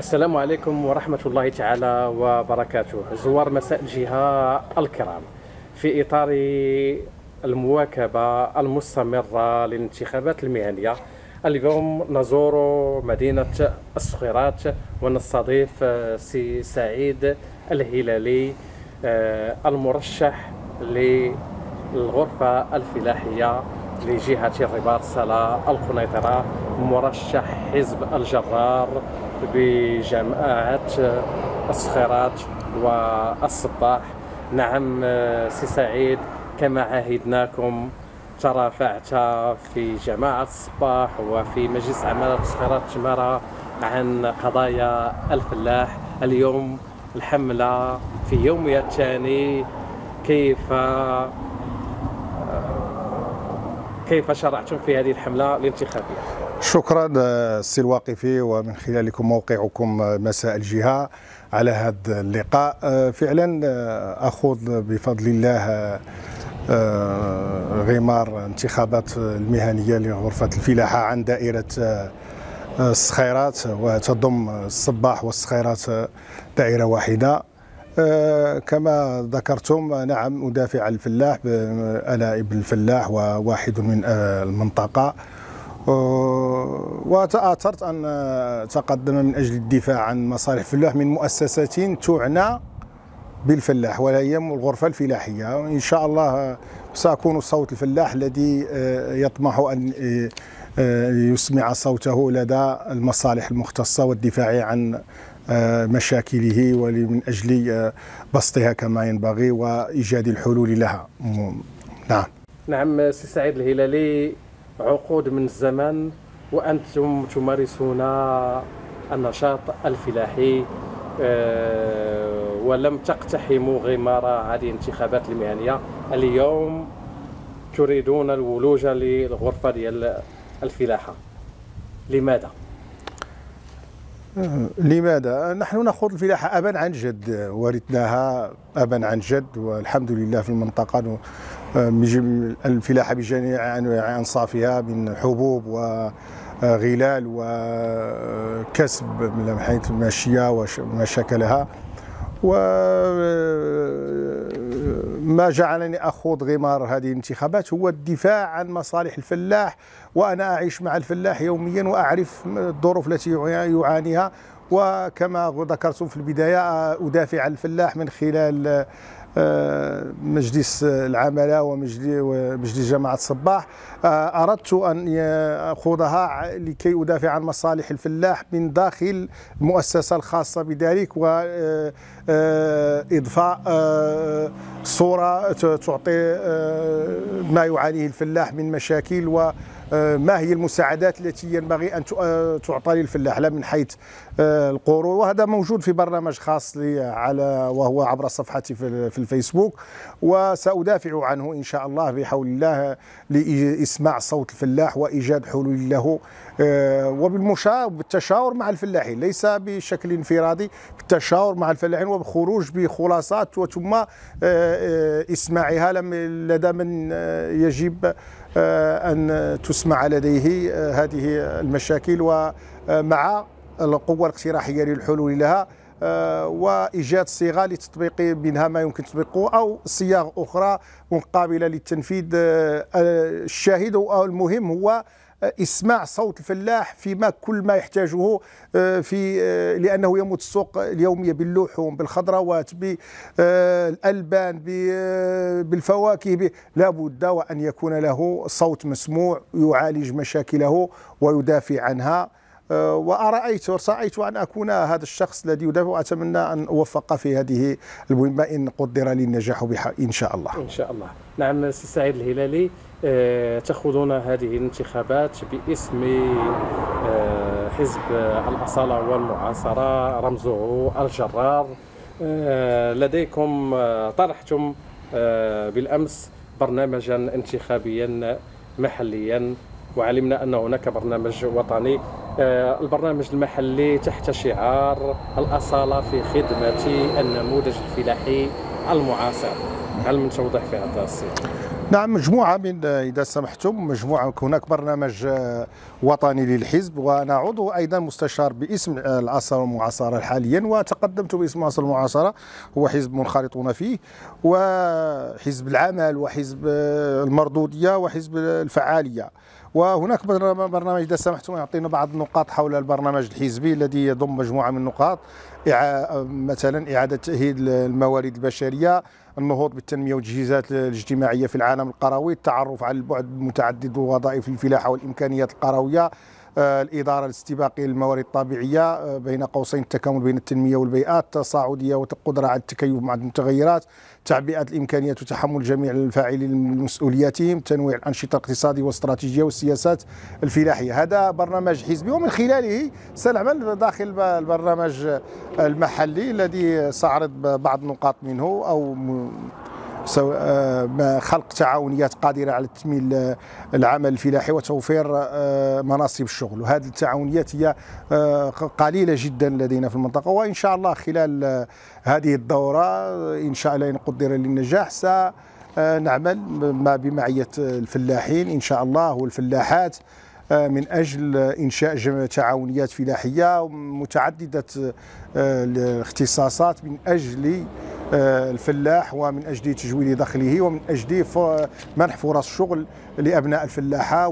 السلام عليكم ورحمة الله تعالى وبركاته. زوار مساء الجهة الكرام. في إطار المواكبة المستمرة للانتخابات المهنية اليوم نزور مدينة الصخيرات ونستضيف سي سعيد الهلالي آه، المرشح للغرفة الفلاحية لجهة الرباط صلاة القنيطرة مرشح حزب الجرار بجامعة الصخيرات والصباح. نعم سي سعيد كما عهدناكم ترافعت في جماعة الصباح وفي مجلس عمالة الصخيرات تمارا عن قضايا الفلاح. اليوم الحملة في يومها الثاني. كيف كيف شرعتم في هذه الحملة الانتخابية؟ شكرا السي الواقفي ومن خلالكم موقعكم مساء الجهة على هذا اللقاء. فعلا أخوض بفضل الله غمار انتخابات المهنية لغرفة الفلاحة عن دائرة الصخيرات وتضم الصباح والصخيرات دائرة واحدة. آه، كما ذكرتم نعم أدافع عن الفلاح أنا ابن الفلاح وواحد من آه، المنطقة. آه، وتآثرت أن تقدم من أجل الدفاع عن مصالح الفلاح من مؤسسات تعنى بالفلاح ولا هي الغرفة الفلاحية. إن شاء الله سأكون صوت الفلاح الذي يطمح أن يسمع صوته لدى المصالح المختصة والدفاع عن آه، مشاكله ومن أجل آه، بسطها كما ينبغي وإيجاد الحلول لها. نعم. نعم سي سعيد الهلالي. عقود من الزمن وأنتم تمارسون النشاط الفلاحي آه، ولم تقتحموا غمار هذه الانتخابات المهنية اليوم تريدون الولوج للغرفة ديال الفلاحة لماذا؟ لماذا؟ نحن نخوض الفلاحة أبا عن جد ورثناها أبا عن جد والحمد لله في المنطقة الفلاحة بجميع أنصافها من حبوب وغلال وكسب من حيث الماشية وما شكلها وما جعلني أخوض غمار هذه الانتخابات هو الدفاع عن مصالح الفلاح وأنا أعيش مع الفلاح يوميا وأعرف الظروف التي يعانيها. وكما ذكرتم في البداية أدافع عن الفلاح من خلال آه، مجلس العملاء ومجلس جماعة الصباح. آه، أردت أن أخوضها لكي أدافع عن مصالح الفلاح من داخل المؤسسة الخاصة بذلك وإضفاء آه، صورة تعطي ما يعانيه الفلاح من مشاكل و ما هي المساعدات التي ينبغي أن تعطى للفلاح لا من حيث القروض وهذا موجود في برنامج خاص لي على وهو عبر صفحتي في الفيسبوك. وسأدافع عنه إن شاء الله بحول الله لإسماع صوت الفلاح وإيجاد حلول له آه، وبالمشاور بالتشاور مع الفلاحين. ليس بشكل انفرادي بالتشاور مع الفلاحين وبخروج بخلاصات. وثم آه، آه، إسماعها لدى من يجب أن تسمع لديه هذه المشاكل ومع القوة الاقتراحية للحلول لها آه، وإيجاد صيغة لتطبيق منها ما يمكن تطبيقه أو صياغ أخرى مقابلة للتنفيذ آه، الشاهد أو المهم هو اسماع صوت الفلاح فيما كل ما يحتاجه آه، في لأنه يموت السوق اليوميه باللحوم بالخضروات بالالبان بالفواكه لابد وأن يكون له صوت مسموع يعالج مشاكله ويدافع عنها. آه، وأرأيت ورأيت أن أكون هذا الشخص الذي يدافع وأتمنى أن أوفق في هذه المهمة. إن قدر لي النجاح بها إن شاء الله. إن شاء الله. نعم سعيد الهلالي آه، تأخذون هذه الانتخابات باسم آه، حزب الأصالة والمعاصرة رمزه الجرار. لديكم طرحتم بالأمس برنامجا انتخابيا محليا وعلمنا أن هناك برنامج وطني آه، البرنامج المحلي تحت شعار الأصالة في خدمة النموذج الفلاحي المعاصر هل من توضيح في هذا السياق؟ نعم مجموعة من إذا سمحتم مجموعة هناك برنامج آه، وطني للحزب وأنا عضو أيضا مستشار باسم الأسرة المعاصرة حاليا وتقدمت باسم الأسرة المعاصرة هو حزب منخرطون فيه وحزب العمل وحزب آه، المردودية وحزب الفعالية وهناك برنامج إذا سمحتم يعطينا بعض النقاط حول البرنامج الحزبي الذي يضم مجموعة من النقاط. مثلا إعادة تأهيل الموارد البشرية النهوض بالتنمية والتجهيزات الاجتماعية في العالم القروي التعرف على البعد المتعدد ووظائف الفلاحة والإمكانيات القروية آه، الإدارة الاستباقية للموارد الطبيعية آه، بين قوسين التكامل بين التنمية والبيئات التصاعدية والقدرة على التكيف مع المتغيرات تعبئة الإمكانيات وتحمل جميع الفاعلين لمسؤولياتهم تنويع الأنشطة الاقتصادية والاستراتيجية والسياسات الفلاحية. هذا برنامج حزبي ومن خلاله سنعمل داخل البرنامج المحلي الذي سأعرض بعض النقاط منه آه، خلق تعاونيات قادرة على تكميل آه، العمل الفلاحي وتوفير آه، مناصب الشغل. وهذه التعاونيات هي قليلة جدا لدينا في المنطقة. وإن شاء الله خلال هذه الدورة إن شاء الله إن قدر للنجاح سنعمل ما بمعية الفلاحين. إن شاء الله والفلاحات من أجل إنشاء تعاونيات فلاحية متعددة الاختصاصات من أجل آه، الفلاح ومن أجل تجويد دخله ومن أجل منح فرص شغل لأبناء الفلاحة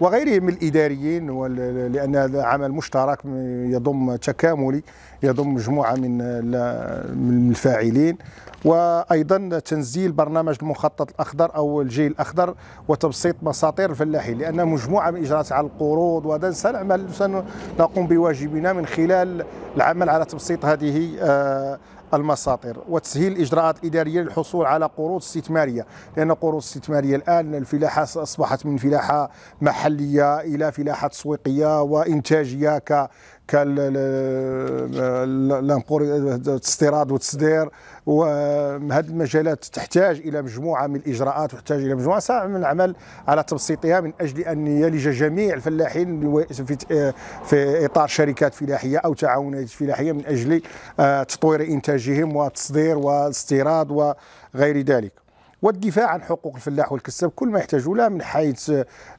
وغيرهم من الإداريين لأن هذا عمل مشترك يضم تكاملي يضم مجموعة من الفاعلين وأيضا تنزيل برنامج المخطط الأخضر أو الجيل الأخضر وتبسيط مساطير الفلاحين لأن مجموعة من الاجراءات على القروض وهذا سنعمل سنقوم بواجبنا من خلال العمل على تبسيط هذه المساطر وتسهيل الإجراءات الإدارية للحصول على قروض استثمارية لأن قروض استثمارية الآن الفلاحة أصبحت من فلاحة محلية إلى فلاحة تسويقية وإنتاجية كالاستيراد والتصدير وهذه المجالات تحتاج إلى مجموعة من الإجراءات وتحتاج إلى مجموعة ساعة من العمل على تبسيطها من أجل أن يلج جميع الفلاحين في في إطار شركات فلاحية أو تعاونات فلاحية من أجل آه، تطوير إنتاجهم والتصدير والاستيراد وغير ذلك. والدفاع عن حقوق الفلاح والكساب كل ما يحتاجه لا من حيث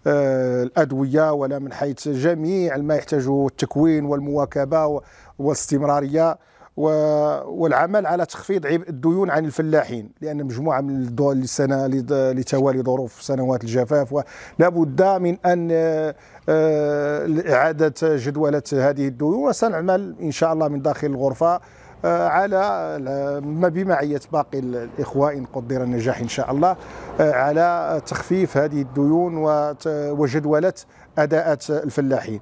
آه، الأدوية ولا من حيث جميع ما يحتاجه التكوين والمواكبة والاستمرارية والعمل على تخفيض عبء الديون عن الفلاحين. لأن مجموعة من الدول لسنه لتوالي ظروف سنوات الجفاف ولا بد من أن آه، إعادة جدولة هذه الديون وسنعمل إن شاء الله من داخل الغرفة آه، على ما بمعية باقي الإخوة إن قدر النجاح إن شاء الله آه، على تخفيف هذه الديون وجدولة أداءات الفلاحين.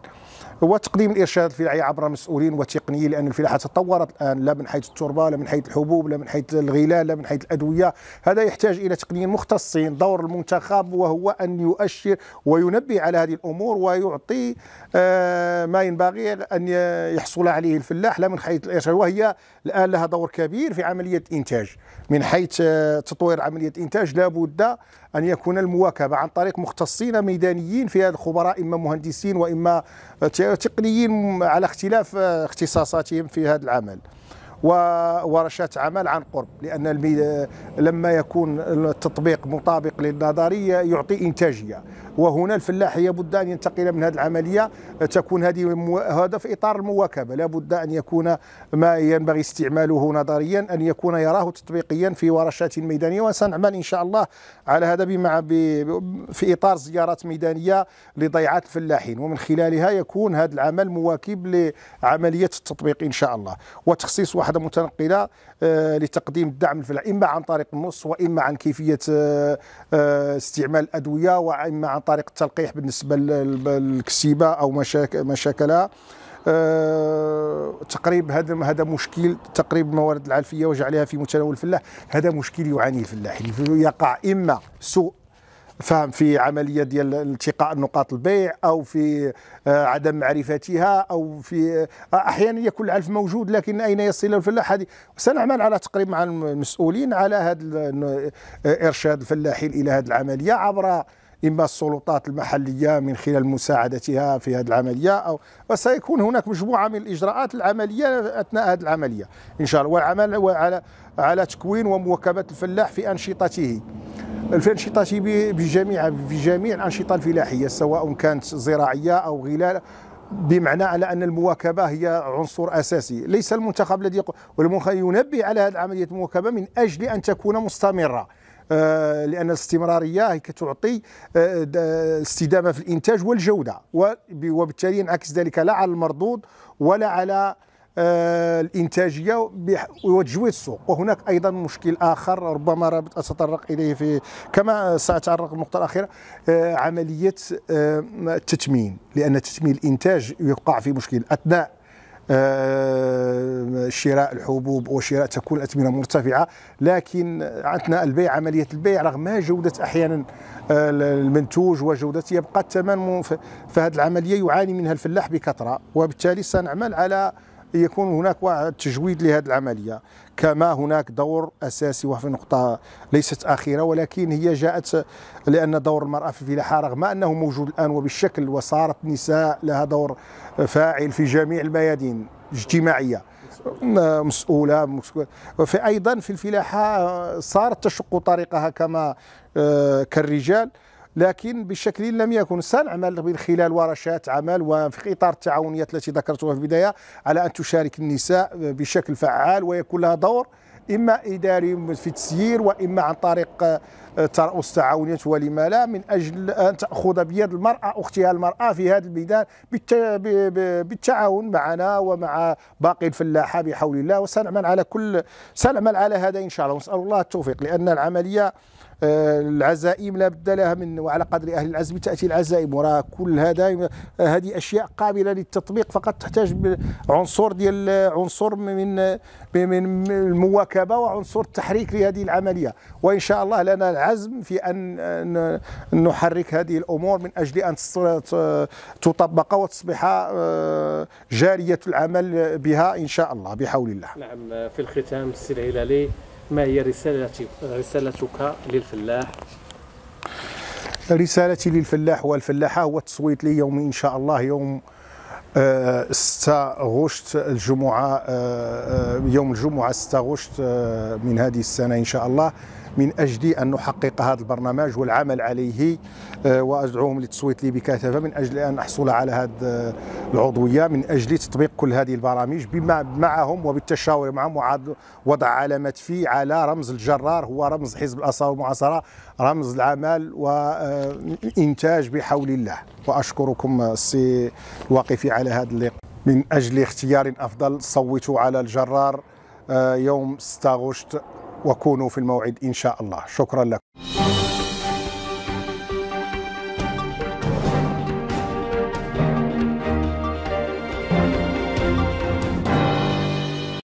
وتقديم الإرشاد الفلاحي عبر مسؤولين وتقنيين لأن الفلاحة تطورت الآن لا من حيث التربة لا من حيث الحبوب لا من حيث الغلال لا من حيث الأدوية. هذا يحتاج إلى تقنيين مختصين دور المنتخب وهو أن يؤشر وينبه على هذه الأمور ويعطي آه، ما ينبغي أن يحصل عليه الفلاح لا من حيث الإرشاد. وهي الآن لها دور كبير في عملية الانتاج من حيث آه، تطوير عملية الانتاج لابد أن يكون المواكبة عن طريق مختصين ميدانيين في هذا الخبراء إما مهندسين وإما تقنيين على اختلاف اختصاصاتهم في هذا العمل. وورشات عمل عن قرب لأن لما يكون التطبيق مطابق للنظرية يعطي إنتاجية. وهنا الفلاح لابد أن ينتقل من هذه العملية تكون هذه هذا في إطار المواكبة. لابد أن يكون ما ينبغي استعماله نظريا أن يكون يراه تطبيقيا في ورشات ميدانية. وسنعمل إن شاء الله على هذا بمع في إطار زيارات ميدانية لضيعات الفلاحين. ومن خلالها يكون هذا العمل مواكب لعملية التطبيق إن شاء الله. وتخصيص وحده متنقلة آه، لتقديم الدعم الفلاح إما عن طريق النص وإما عن كيفية آه، آه، استعمال الأدوية وإما عن طريق التلقيح بالنسبة للكسيبة أو مشاكلها. أه تقريب هذا هذا مشكل تقريب الموارد العلفية وجعلها في متناول الفلاح. هذا مشكل يعانيه الفلاح. يقع إما سوء فهم في عملية ديال التقاء نقاط البيع أو في آه، عدم معرفتها أو في آه، أحيانا يكون العلف موجود لكن أين يصل الفلاح؟ هذه سنعمل على تقريب مع المسؤولين على هذا إرشاد الفلاحين إلى هذه العملية عبر إما السلطات المحلية من خلال مساعدتها في هذه العملية أو وسيكون هناك مجموعة من الإجراءات العملية أثناء هذه العملية. إن شاء الله. والعمل على على تكوين ومواكبة الفلاح في أنشطته. الأنشطة بجميع في جميع الأنشطة الفلاحية سواء كانت زراعية أو غلال بمعنى على أن المواكبة هي عنصر أساسي، ليس المنتخب الذي والمنتخب ينبه على هذه العملية المواكبة من أجل أن تكون مستمرة. آه، لأن الاستمرارية كتعطي آه، استدامه في الإنتاج والجودة وبالتالي ينعكس ذلك لا على المردود ولا على آه، الإنتاجية وتجويد السوق. وهناك أيضا مشكل آخر ربما أتطرق إليه في كما ساتطرق النقطة الأخيرة عملية التثمين لأن تثمين الإنتاج يقع في مشكل أثناء شراء الحبوب وشراء تكون الاثمنه مرتفعة لكن اثناء البيع عملية البيع رغم جودة أحيانا آه، المنتوج وجوده يبقى الثمن فهذه العملية يعاني منها الفلاح بكثرة وبالتالي سنعمل على يكون هناك تجويد لهذه العملية. كما هناك دور أساسي وفي نقطة ليست أخيرة ولكن هي جاءت لأن دور المرأة في الفلاحه رغم أنه موجود الآن وبالشكل وصارت النساء لها دور فاعل في جميع الميادين اجتماعيه مسؤولة. وفي أيضا في الفلاحة صارت تشق طريقها كما آه، كالرجال. لكن بشكل لم يكن سنعمل من خلال ورشات عمل وفي إطار التعاونيات التي ذكرتها في البداية على أن تشارك النساء بشكل فعال ويكون لها دور إما إداري في التسيير وإما عن طريق آه، ترأس تعاونيات ولما لا من أجل أن تأخذ بيد المرأة أختها المرأة في هذا الميدان بالتعاون معنا ومع باقي الفلاحة بحول الله. وسنعمل على كل سنعمل على هذا إن شاء الله. ونسأل الله التوفيق لأن العملية آه، العزائم لا بد لها من وعلى قدر أهل العزم تأتي العزائم. وراء كل هذا هذه أشياء قابلة للتطبيق. فقط تحتاج عنصر ديال عنصر من من المواكبة وعنصر التحريك لهذه العملية. وإن شاء الله لنا العزم في أن نحرك هذه الأمور من أجل أن تطبق وتصبح آه، جارية العمل بها إن شاء الله بحول الله. نعم في الختام السيد هلالي ما هي رسالتك رسالتك للفلاح؟ رسالتي للفلاح والفلاحة هو التصويت لي يوم إن شاء الله يوم 6 آه، غشت الجمعة آه، آه، يوم الجمعة 6 غشت من هذه السنة إن شاء الله. من أجل أن نحقق هذا البرنامج والعمل عليه آه، وادعوهم للتصويت لي بكثافه من أجل أن أحصل على هذه العضوية من أجل تطبيق كل هذه البرامج بما معهم وبالتشاور معهم وضع علامه في على رمز الجرار هو رمز حزب الاصاله والمعاصرة رمز العمل وانتاج بحول الله. وأشكركم السي الواقفي على هذا اللقاء. من أجل اختيار أفضل صوتوا على الجرار آه، يوم 6 غشت. وكونوا في الموعد إن شاء الله. شكرا لكم.